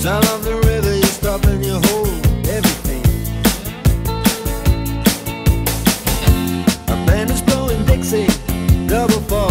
Sound of the river, you stop and you hold everything. A band is blowing Dixie, double fall.